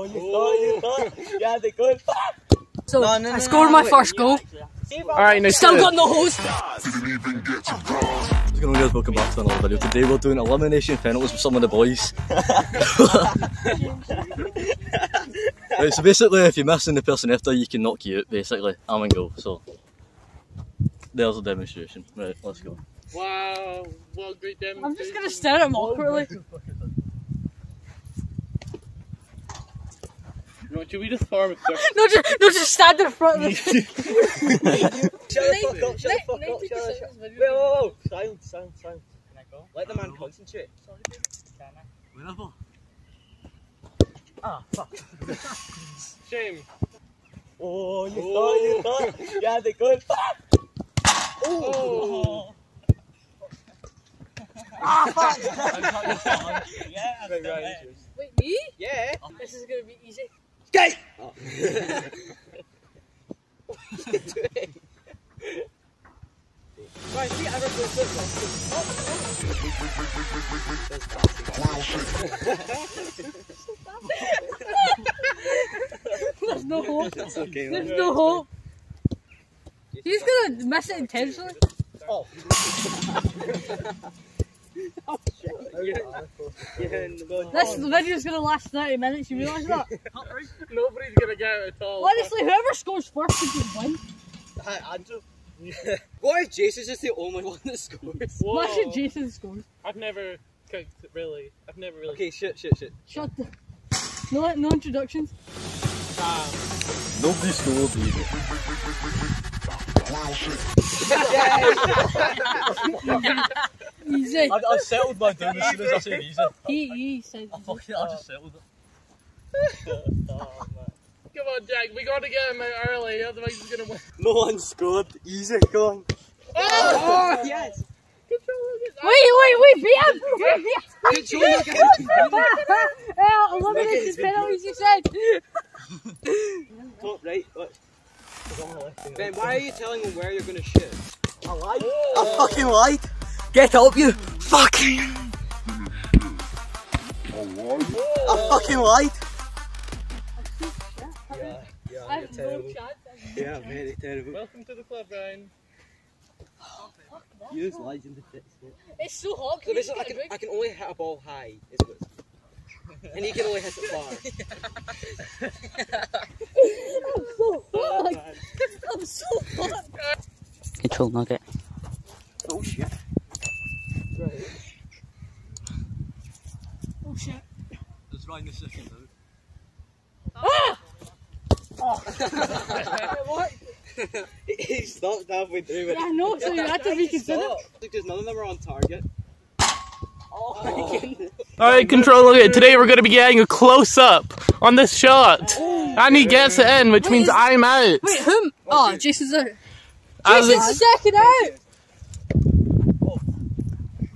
Oh, you thought, you thought. Yeah, they good. So No, no, I scored no, my wait, first goal. actually- See I- Alright, now Still got no hose. What's going on guys, welcome back to another video. Today we're doing elimination penalties with some of the boys. right, so basically if you're missing the person after you can knock you out basically. I'm in goal, so there's a demonstration. Right, let's go. Wow, what a great demonstration. I'm just gonna stare at him awkwardly. You know, should we just form a circle? No, just, no, just stand in front of him. Shut the fuck up, shut the fuck up, shut the fuck up. Wait, whoa, whoa, silence, silence, silence. Can I go? Let the man concentrate. Sorry, Can I? Whenever. Ah, fuck. Shame. Oh, you thought, you thought. Yeah, they good. Oh. Ah, fuck. yeah, right, right. Wait, me? Yeah. This is gonna be easy. Gay! Oh. Right, see, I read There's no hope. It's okay, There's no hope. He's gonna miss it intentionally. Oh. Yeah, and the- video's gonna last 30 minutes, you realise that? Nobody's gonna get it at all. Honestly, whoever scores first should just win. Hi, Andrew. what if Jason's just the only one that scores? Whoa. Why should Jason score? I've never cooked, really. I've never really. Okay, shit, shit, shit. Shut the. No, no introductions. Um, Nobody scored either. Easy. I, I settled my down as soon as I said easy. He, he said. Oh, I fucking, I just settled it. Oh, oh, man. come on, Jack. We gotta get him out early, otherwise he's gonna win. No one scored. Easy, go on. Oh! Oh, yes. Wait, wait, wait, beat him! Wait, beat him! Control not getting Yeah, elimination penalties, you said! Top right. What? Ben, why are you telling them where you're gonna shoot? I lied. I fucking lied. Get up, you fucking. I fucking lied. Yeah, yeah, I have no chance. Yeah, very terrible. Welcome to the club, Ryan. Use lies in the fix. It's so hot. So Can you just basically, I can. I can only hit a ball high, is what it's- and you can only hit it far. I'm so hot. I'm so hot. Control nugget. Oh shit. Right. Oh shit. It's right in the second ah! What? he stopped halfway through it. Yeah, I know, so you had to reconsider. Because none of them are on target. Oh, Alright, control look at Today we're gonna be getting a close up on this shot. Oh. And he gets it in, which Wait, means is- I'm out. Wait, whom? Oh, Jason's out. Jason's second out!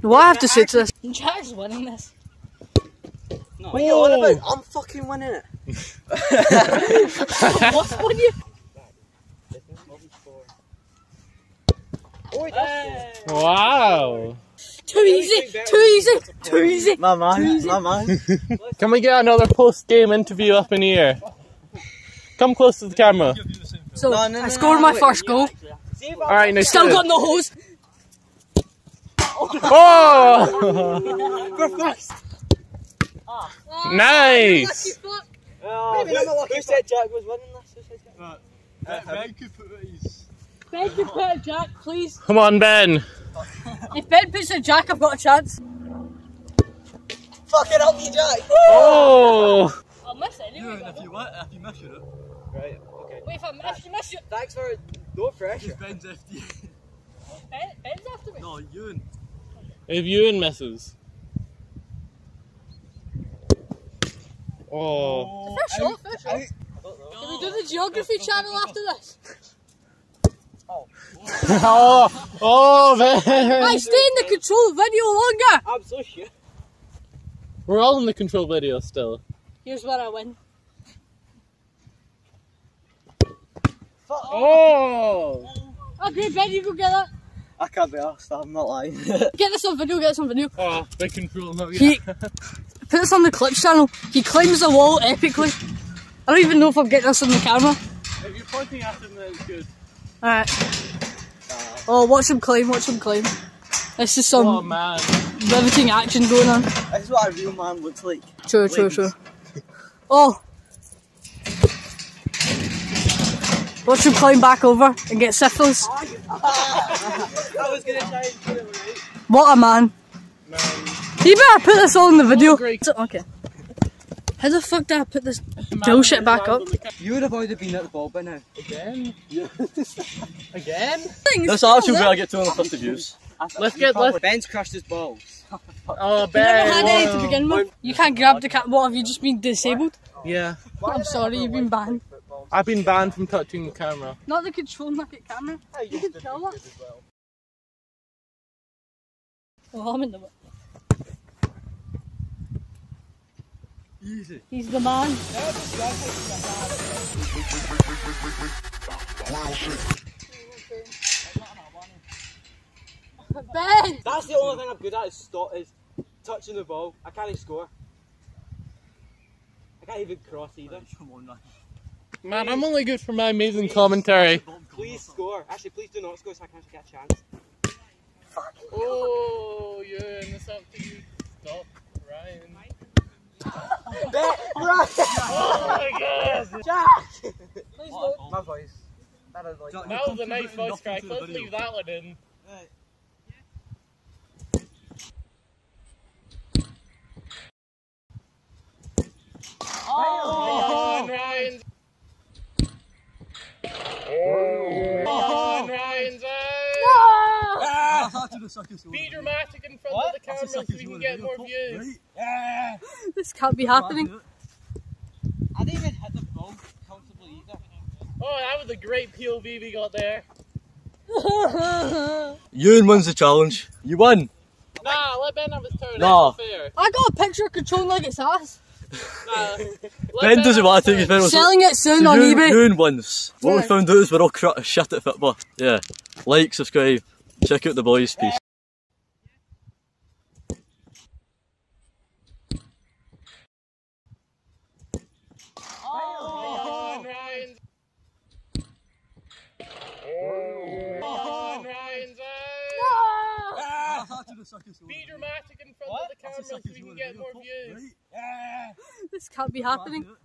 What I have to say to this? Jack's winning this. No. What are you on about? I'm fucking winning it. What's on you? Wow. Too easy, too easy, too easy. My man, my man. Can we get another post game interview up in here? Come close to the camera. So, No, no, I scored my wait, first you goal. actually- I- Alright, now Still got no hose. Oh! We're first. Oh, nice! Lucky fuck. Oh, Maybe I'm a lucky who said Jack was winning this? Who said Jack? Ben could put his. Ben can put a jack, please. Come on, Ben. If Ben puts a jack, I've got a chance. Fuck it up, you Jack. Oh! I'll miss it anyway. if you want, if you miss it, Right, okay. Wait, if, I, if you miss it, Thanks for no pressure. Ben's FD. Ben, Ben's after me. No, Ewan. If Ewan misses. Oh. First shot, first shot. Can we do the geography oh. channel after this? oh, oh, I man. stay in the control video longer. I'm so shit. We're all in the control video still. Here's where I win. Oh! oh okay, Ben, you go get that. I can't be asked, I'm not lying. Get this on video, get this on video. Oh, big control. No, He put this on the clips channel. He climbs the wall epically. I don't even know if I'm getting this on the camera. If you're pointing at him, then it's good. Alright. Oh, watch him climb, watch him climb. This is some Oh man. riveting action going on. This is what a real man looks like. True, true, true. Oh! Watch him climb back over and get syphilis. I was gonna try and put it right. What a man. Man. You better put this all in the video. Okay. How the fuck did I put this bullshit back up? You would have already been at the ball by now. Again? Again? That's actually where I get 250 views. Let's get let's. Ben's crushed his balls. Oh, You never had Ben. any to begin with. You can't grab the cat. What have you just been disabled? Yeah. I'm sorry, you've been banned. I've been banned from touching the camera. Not the control nugget camera. You can tell that. Oh, I'm in the. Easy. He's the man. Ben! That's the only thing I'm good at is stop is touching the ball. I can't even score. I can't even cross either. Man, I'm only good for my amazing commentary. Please score. Actually, please do not score so I can actually get a chance. Oh, yeah, and it's up to you. Stop, Ryan. Bet, right. Oh my god! Jack! Please don't. My voice. That is like. That was a nice voice crack. Let's leave that one in. Oh, Ryan. Oh, Be dramatic in front of the camera so we can get more views. Yeah. This can't be happening. I didn't even hit the ball comfortably either. Oh, that was a great POV we got there. Ewan wins the challenge. You won. Nah, let Ben have his turn. Nah. That's fair. I got a picture of control nugget's ass. Nah. Let Ben doesn't want to his take his turn. Selling it soon So on Ewan, eBay. Ewan wins. What we found out is we're all cr- shit at football. Yeah. Like, subscribe, check out the boys' piece. Be dramatic in front of the camera so we can get more views. This can't be happening.